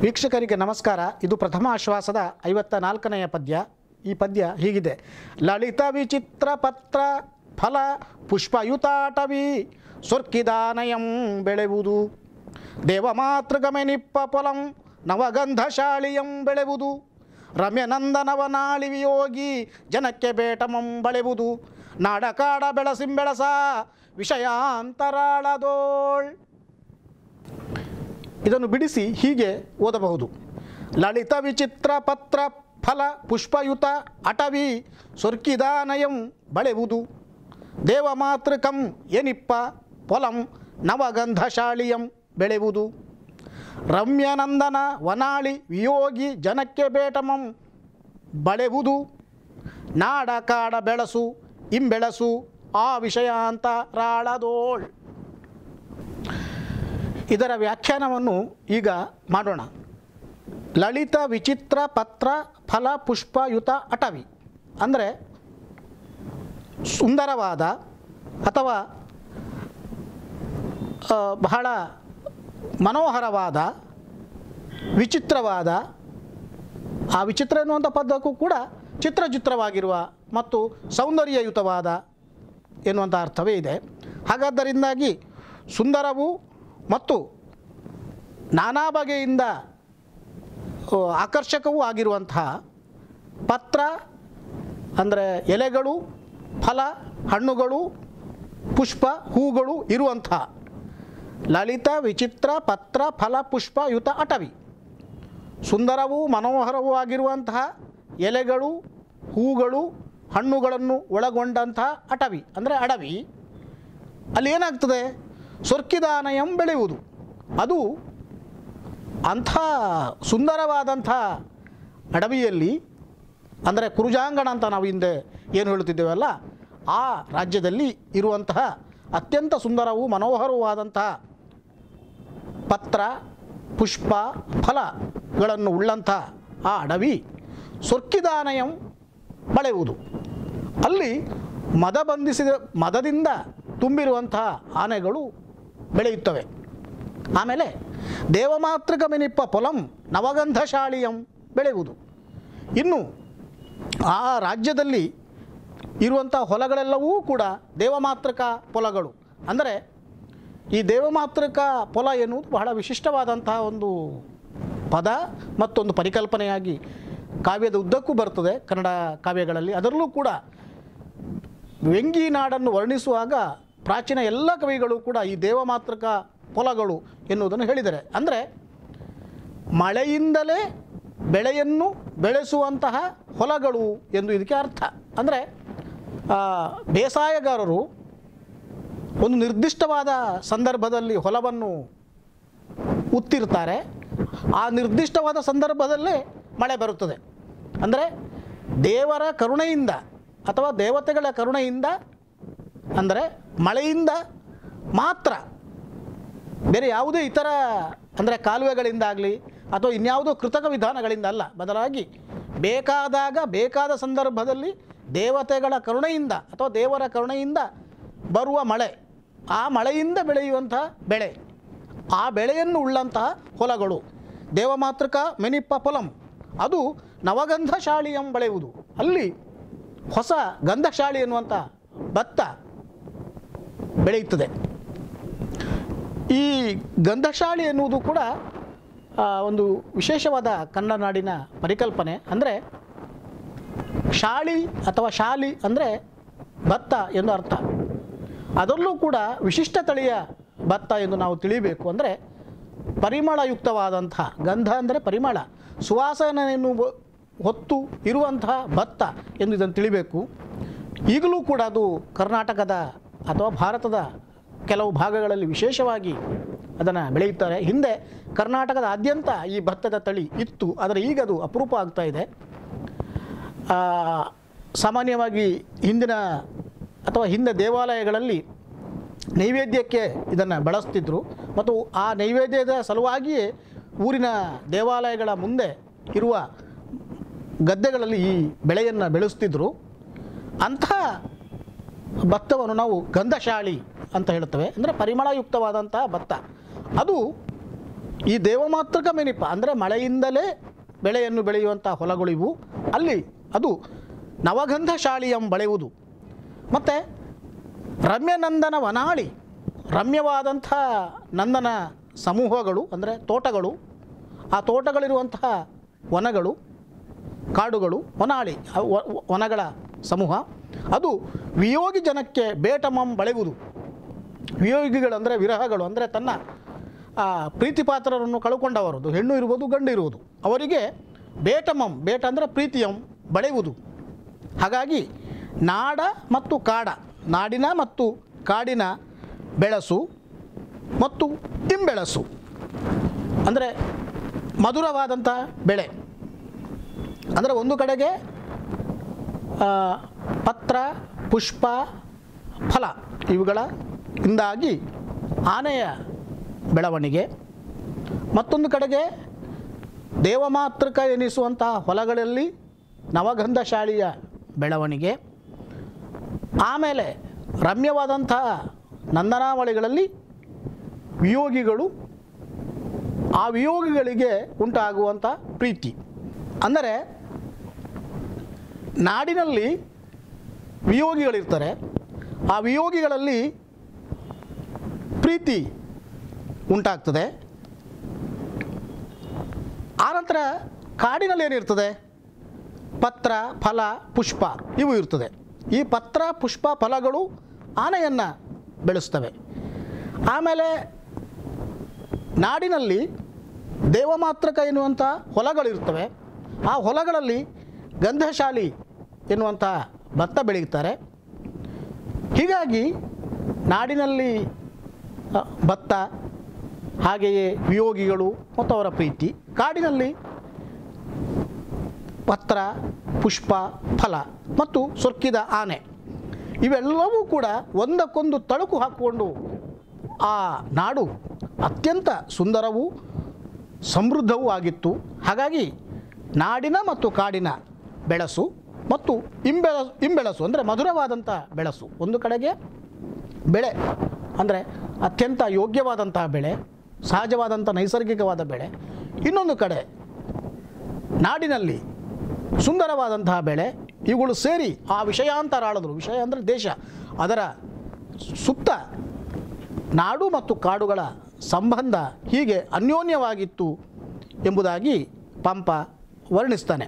ವೀಕ್ಷಕರಿಗೆ ನಮಸ್ಕಾರ. ಇದು ಪ್ರಥಮ ಆಶ್ವಾಸದ ಐವತ್ತ ನಾಲ್ಕನೆಯ ಪದ್ಯ. ಈ ಪದ್ಯ ಹೀಗಿದೆ. ಲಲಿತ ವಿಚಿತ್ರ ಪತ್ರ ಫಲ ಪುಷ್ಪಯುತಾಟವಿ ಸ್ವರ್ಕಿದಾನಯಂ ಬೆಳೆವುದು. ದೇವಮಾತೃಗಮೆನಿಪ್ಪ ಪೊಲಂ ನವಗಂಧಶಾಳಿಯಂ ಬೆಳೆವುದು. ರಮ್ಯನಂದನವನಾಳಿ ವಿಯೋಗಿ ಜನಕ್ಕೆ ಬೇಟಮಂ ಬಳೆವುದು. ನಾಡಕಾಡ ಬೆಳಸಿಂಬೆಳಸ ವಿಷಯಾಂತರಾಳದೋಳ್. ಇದನ್ನು ಬಿಡಿಸಿ ಹೀಗೆ ಓದಬಹುದು. ಲಲಿತ ವಿಚಿತ್ರ ಪತ್ರ ಫಲ ಪುಷ್ಪಯುತ ಅಟವಿ ಸೊರ್ಕಿದಾನಯಂ ಬಳೆವುದು. ದೇವಮಾತೃಕಂ ಎನಿಪ್ಪ ಪೊಲಂ ನವಗಂಧಶಾಳಿಯಂ ಬೆಳೆವುದು. ರಮ್ಯನಂದನ ವನಾಳಿ ವಿಯೋಗಿ ಜನಕ್ಕೆ ಬೇಟಮಂ ಬಳೆವುದು. ನಾಡ ಕಾಡ ಬೆಳಸು, ಇಂಬೆಳಸು, ಆ ವಿಷಯಾಂತ ರಾಳದೋಳ್. ಇದರ ವ್ಯಾಖ್ಯಾನವನ್ನು ಈಗ ಮಾಡೋಣ. ಲಲಿತ, ವಿಚಿತ್ರ, ಪತ್ರ, ಫಲ ಪುಷ್ಪಯುತ ಅಟವಿ. ಅಂದರೆ ಸುಂದರವಾದ ಅಥವಾ ಬಹಳ ಮನೋಹರವಾದ, ವಿಚಿತ್ರವಾದ, ಆ ವಿಚಿತ್ರ ಎನ್ನುವಂಥ ಪದಕ್ಕೂ ಕೂಡ ಚಿತ್ರಚಿತ್ರವಾಗಿರುವ ಮತ್ತು ಸೌಂದರ್ಯಯುತವಾದ ಎನ್ನುವಂಥ ಅರ್ಥವೇ ಇದೆ. ಹಾಗಾದ್ದರಿಂದಾಗಿ ಸುಂದರವೂ ಮತ್ತು ನಾನಾ ಬಗೆಯಿಂದ ಆಕರ್ಷಕವೂ ಆಗಿರುವಂತಹ ಪತ್ರ, ಅಂದರೆ ಎಲೆಗಳು, ಫಲ, ಹಣ್ಣುಗಳು, ಪುಷ್ಪ, ಹೂಗಳು ಇರುವಂತಹ ಲಲಿತ, ವಿಚಿತ್ರ, ಪತ್ರ, ಫಲ, ಪುಷ್ಪ, ಯುತ, ಅಟವಿ. ಸುಂದರವೂ ಮನೋಹರವೂ ಆಗಿರುವಂತಹ ಎಲೆಗಳು, ಹೂಗಳು, ಹಣ್ಣುಗಳನ್ನು ಒಳಗೊಂಡಂತಹ ಅಟವಿ, ಅಂದರೆ ಅಡವಿ. ಅಲ್ಲಿ ಏನಾಗ್ತದೆ? ಸೊರ್ಕಿದಾನಯಂ ಬೆಳೆಯುವುದು ಅದು ಅಂಥ ಸುಂದರವಾದಂಥ ಅಡವಿಯಲ್ಲಿ, ಅಂದರೆ ಕುರುಜಾಂಗಣ ಅಂತ ನಾವು ಹಿಂದೆ ಏನು ಹೇಳುತ್ತಿದ್ದೇವಲ್ಲ, ಆ ರಾಜ್ಯದಲ್ಲಿ ಇರುವಂತಹ ಅತ್ಯಂತ ಸುಂದರವೂ ಮನೋಹರವಾದಂತಹ ಪತ್ರ, ಪುಷ್ಪ ಫಲಗಳನ್ನು ಉಳ್ಳಂಥ ಆ ಅಡವಿ ಸೊರ್ಕಿದಾನಯಂ ಬಳೆಯುವುದು. ಅಲ್ಲಿ ಮದ ಬಂಧಿಸಿದ, ಮದದಿಂದ ತುಂಬಿರುವಂತಹ ಆನೆಗಳು ಬೆಳೆಯುತ್ತವೆ. ಆಮೇಲೆ ದೇವಮಾತೃಗಮೆನಿಪ್ಪ ಪೊಲಂ ನವಗಂಧಶಾಳಿಯಂ ಬೆಳೆಯುವುದು. ಇನ್ನು ಆ ರಾಜ್ಯದಲ್ಲಿ ಇರುವಂಥ ಹೊಲಗಳೆಲ್ಲವೂ ಕೂಡ ದೇವಮಾತೃಕ ಪೊಲಗಳು. ಅಂದರೆ ಈ ದೇವಮಾತೃಕ ಪೊಲ ಎನ್ನುವುದು ಬಹಳ ವಿಶಿಷ್ಟವಾದಂತಹ ಒಂದು ಪದ ಮತ್ತೊಂದು ಪರಿಕಲ್ಪನೆಯಾಗಿ ಕಾವ್ಯದ ಉದ್ದಕ್ಕೂ ಬರ್ತದೆ ಕನ್ನಡ ಕಾವ್ಯಗಳಲ್ಲಿ. ಅದರಲ್ಲೂ ಕೂಡ ವ್ಯಂಗಿ ನಾಡನ್ನು ವರ್ಣಿಸುವಾಗ ಪ್ರಾಚೀನ ಎಲ್ಲ ಕವಿಗಳು ಕೂಡ ಈ ದೇವಮಾತೃಕ ಹೊಲಗಳು ಎನ್ನುವುದನ್ನು ಹೇಳಿದ್ದಾರೆ ಅಂದರೆ ಮಳೆಯಿಂದಲೇ ಬೆಳೆಯನ್ನು ಬೆಳೆಸುವಂತಹ ಹೊಲಗಳು ಎಂದು ಇದಕ್ಕೆ ಅರ್ಥ. ಅಂದರೆ ಬೇಸಾಯಗಾರರು ಒಂದು ನಿರ್ದಿಷ್ಟವಾದ ಸಂದರ್ಭದಲ್ಲಿ ಹೊಲವನ್ನು ಉತ್ತಿರ್ತಾರೆ. ಆ ನಿರ್ದಿಷ್ಟವಾದ ಸಂದರ್ಭದಲ್ಲೇ ಮಳೆ ಬರುತ್ತದೆ. ಅಂದರೆ ದೇವರ ಕರುಣೆಯಿಂದ ಅಥವಾ ದೇವತೆಗಳ ಕರುಣೆಯಿಂದ ಅಂದರೆ ಮಳೆಯಿಂದ ಮಾತ್ರ. ಬೇರೆ ಯಾವುದೇ ಇತರ ಅಂದರೆ ಕಾಲುವೆಗಳಿಂದಾಗಲಿ ಅಥವಾ ಇನ್ಯಾವುದೋ ಕೃತಕ ವಿಧಾನಗಳಿಂದ ಅಲ್ಲ, ಬದಲಾಗಿ ಬೇಕಾದಾಗ ಬೇಕಾದ ಸಂದರ್ಭದಲ್ಲಿ ದೇವತೆಗಳ ಕರುಣೆಯಿಂದ ಅಥವಾ ದೇವರ ಕರುಣೆಯಿಂದ ಬರುವ ಮಳೆ, ಆ ಮಳೆಯಿಂದ ಬೆಳೆಯುವಂತಹ ಬೆಳೆ, ಆ ಬೆಳೆಯನ್ನು ಉಳ್ಳಂತಹ ಹೊಲಗಳು. ದೇವಮಾತೃಕ ಮೆನಿಪ್ಪ ಪೊಲಂ ಅದು ನವಗಂಧಶಾಳಿಯಂ ಬೆಳೆಯುವುದು ಅಲ್ಲಿ ಹೊಸ ಗಂಧಶಾಳಿ ಎನ್ನುವಂಥ ಭತ್ತ ಬೆಳೆಯುತ್ತದೆ. ಈ ಗಂಧಶಾಳಿ ಎನ್ನುವುದು ಕೂಡ ಒಂದು ವಿಶೇಷವಾದ ಕನ್ನಡ ನಾಡಿನ ಪರಿಕಲ್ಪನೆ. ಅಂದರೆ ಶಾಳಿ ಅಥವಾ ಶಾಲಿ ಅಂದರೆ ಭತ್ತ ಎಂದು ಅರ್ಥ. ಅದರಲ್ಲೂ ಕೂಡ ವಿಶಿಷ್ಟ ತಳಿಯ ಭತ್ತ ಎಂದು ನಾವು ತಿಳಿಬೇಕು ಅಂದರೆ, ಪರಿಮಳಯುಕ್ತವಾದಂತಹ, ಗಂಧ ಅಂದರೆ ಪರಿಮಳ. ಸುವಾಸನೆಯನ್ನು ಹೊತ್ತು ಇರುವಂತಹ ಭತ್ತ ಎಂದು ಇದನ್ನು ತಿಳಿಬೇಕು. ಈಗಲೂ ಕೂಡ ಅದು ಕರ್ನಾಟಕದ ಅಥವಾ ಭಾರತದ ಕೆಲವು ಭಾಗಗಳಲ್ಲಿ ವಿಶೇಷವಾಗಿ ಅದನ್ನು ಬೆಳೆಯುತ್ತಾರೆ. ಹಿಂದೆ ಕರ್ನಾಟಕದಾದ್ಯಂತ ಈ ಭತ್ತದ ತಳಿ ಇತ್ತು. ಆದರೆ ಈಗ ಅದು ಅಪರೂಪ ಆಗ್ತಾ ಇದೆ. ಸಾಮಾನ್ಯವಾಗಿ ಹಿಂದಿನ ಅಥವಾ ಹಿಂದೆ ದೇವಾಲಯಗಳಲ್ಲಿ ನೈವೇದ್ಯಕ್ಕೆ ಇದನ್ನು ಬಳಸ್ತಿದ್ರು. ಮತ್ತು ಆ ನೈವೇದ್ಯದ ಸಲುವಾಗಿಯೇ ಊರಿನ ದೇವಾಲಯಗಳ ಮುಂದೆ ಇರುವ ಗದ್ದೆಗಳಲ್ಲಿ ಈ ಬೆಳೆಯನ್ನು ಬೆಳೆಸ್ತಿದ್ರು. ಅಂಥ ಭತ್ತವನ್ನು ನಾವು ಗಂಧಶಾಳಿ ಅಂತ ಹೇಳ್ತೇವೆ ಅಂದರೆ ಪರಿಮಳಯುಕ್ತವಾದಂತಹ ಭತ್ತ. ಅದು ಈ ದೇವಮಾತೃಕ ಮೆನಿಪ, ಅಂದರೆ ಮಳೆಯಿಂದಲೇ ಬೆಳೆಯನ್ನು ಬೆಳೆಯುವಂಥ ಹೊಲಗಳಿವು ಅಲ್ಲಿ ಅದು ನವಗಂಧಶಾಳಿಯಂ ಬೆಳೆಯುವುದು. ಮತ್ತು ರಮ್ಯನಂದನ ವನಾಳಿ ರಮ್ಯವಾದಂಥ ನಂದನ ಸಮೂಹಗಳು, ಅಂದರೆ ತೋಟಗಳು. ಆ ತೋಟಗಳಿರುವಂತಹ ವನಗಳು, ಕಾಡುಗಳು, ವನಾಳಿ ವನಗಳ ಸಮೂಹ. ಅದು ವಿಯೋಗಿ ಜನಕ್ಕೆ ಬೇಟಮಂ ಬಳೆಯುವುದು. ವಿಯೋಗಿಗಳು ಅಂದರೆ ವಿರಹಗಳು, ಅಂದರೆ ತನ್ನ ಪ್ರೀತಿಪಾತ್ರರನ್ನು ಕಳ್ಕೊಂಡವರದು ಹೆಣ್ಣು ಇರುವುದು, ಗಂಡು ಇರುವುದು. ಅವರಿಗೆ ಬೇಟಮಂ, ಬೇಟ ಅಂದರೆ ಪ್ರೀತಿಯಂ ಬಳೆಯುವುದು. ಹಾಗಾಗಿ ನಾಡ ಮತ್ತು ಕಾಡ, ನಾಡಿನ ಮತ್ತು ಕಾಡಿನ ಬೆಳಸು ಮತ್ತು ಇಂಬೆಳಸು ಅಂದರೆ ಮಧುರವಾದಂಥ ಬೆಳೆ. ಅಂದರೆ ಒಂದು ಕಡೆಗೆ ಪತ್ರ, ಪುಷ್ಪ, ಫಲ ಇವುಗಳ ಇಂದಾಗಿ ಆನೆಯ ಬೆಳವಣಿಗೆ. ಮತ್ತೊಂದು ಕಡೆಗೆ ದೇವಮಾತೃಕ ಎನಿಸುವಂತಹ ಹೊಲಗಳಲ್ಲಿ ನವಗಂಧ ಶಾಳಿಯ ಬೆಳವಣಿಗೆ. ಆಮೇಲೆ ರಮ್ಯವಾದಂತಹ ನಂದನಾವಳಿಗಳಲ್ಲಿ ವಿಯೋಗಿಗಳು. ಆ ವಿಯೋಗಿಗಳಿಗೆ ಉಂಟಾಗುವಂಥ ಪ್ರೀತಿ. ಅಂದರೆ ನಾಡಿನಲ್ಲಿ ವಿಯೋಗಿಗಳಿರ್ತಾರೆ. ಆ ವಿಯೋಗಿಗಳಲ್ಲಿ ಪ್ರೀತಿ ಉಂಟಾಗ್ತದೆ. ಆನಂತರ ಕಾಡಿನಲ್ಲಿ ಏನಿರ್ತದೆ ಪತ್ರ, ಫಲ, ಪುಷ್ಪ ಇವು ಇರ್ತದೆ. ಈ ಪತ್ರ, ಪುಷ್ಪ, ಫಲಗಳು ಆನೆಯನ್ನು ಬೆಳೆಸ್ತವೆ. ಆಮೇಲೆ ನಾಡಿನಲ್ಲಿ ದೇವಮಾತ್ರಕ ಎನ್ನುವಂಥ ಹೊಲಗಳಿರ್ತವೆ. ಆ ಹೊಲಗಳಲ್ಲಿ ಗಂಧಶಾಲಿ ಎನ್ನುವಂಥ ಭತ್ತ ಬೆಳೀತಾರೆ. ಹೀಗಾಗಿ ನಾಡಿನಲ್ಲಿ ಭತ್ತ ಹಾಗೆಯೇ ವಿಯೋಗಿಗಳು ಮತ್ತು ಅವರ ಪ್ರೀತಿ. ಕಾಡಿನಲ್ಲಿ ಪತ್ರ, ಪುಷ್ಪ, ಫಲ ಮತ್ತು ಸೊರ್ಕಿದ ಆನೆ. ಇವೆಲ್ಲವೂ ಕೂಡ ಒಂದಕ್ಕೊಂದು ತಳುಕು ಹಾಕಿಕೊಂಡು ಆ ನಾಡು ಅತ್ಯಂತ ಸುಂದರವೂ ಸಮೃದ್ಧವೂ ಆಗಿತ್ತು. ಹಾಗಾಗಿ ನಾಡಿನ ಮತ್ತು ಕಾಡಿನ ಬೆಳಸು ಮತ್ತು ಇಂಬೆಳ, ಇಂಬೆಳಸು ಅಂದರೆ ಮಧುರವಾದಂಥ ಬೆಳಸು. ಒಂದು ಕಡೆಗೆ ಬೆಳೆ ಅಂದರೆ ಅತ್ಯಂತ ಯೋಗ್ಯವಾದಂತಹ ಬೆಳೆ, ಸಹಜವಾದಂಥ ನೈಸರ್ಗಿಕವಾದ ಬೆಳೆ. ಇನ್ನೊಂದು ಕಡೆ ನಾಡಿನಲ್ಲಿ ಸುಂದರವಾದಂತಹ ಬೆಳೆ, ಇವುಗಳು ಸೇರಿ ಆ ವಿಷಯಾಂತರಾಳದರು ವಿಷಯ ಅಂದರೆ ದೇಶ. ಅದರ ಸುತ್ತ ನಾಡು ಮತ್ತು ಕಾಡುಗಳ ಸಂಬಂಧ ಹೀಗೆ ಅನ್ಯೋನ್ಯವಾಗಿತ್ತು ಎಂಬುದಾಗಿ ಪಂಪ ವರ್ಣಿಸ್ತಾನೆ.